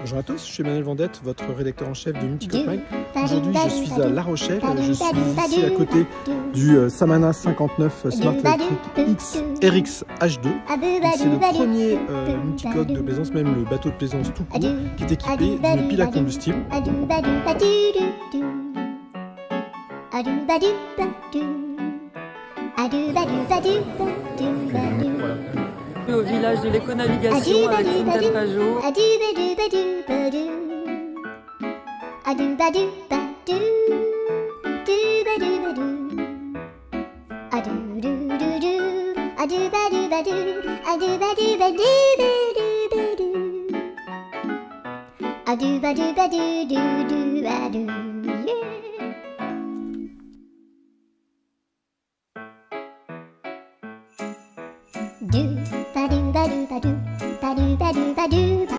Bonjour à tous, je suis Emmanuel Vendette, votre rédacteur en chef de Multicop Mag. Aujourd'hui, je suis à La Rochelle. Je suis ici à côté du euh, Samana 59 Smart Electric X RX H2. C'est le premier euh, multicoque de plaisance, même le bateau de plaisance tout court, qui est équipé d'une pile à combustible. au village de l'éco-navigation avec Fontaine A do, ba do, ba do, doo ba doo ba doo. A doo do, doo do, a do, ba do, ba do, a do, ba do, ba do, ba do, ba do, A do, ba do, ba do, doo do, ba do, yeah. Do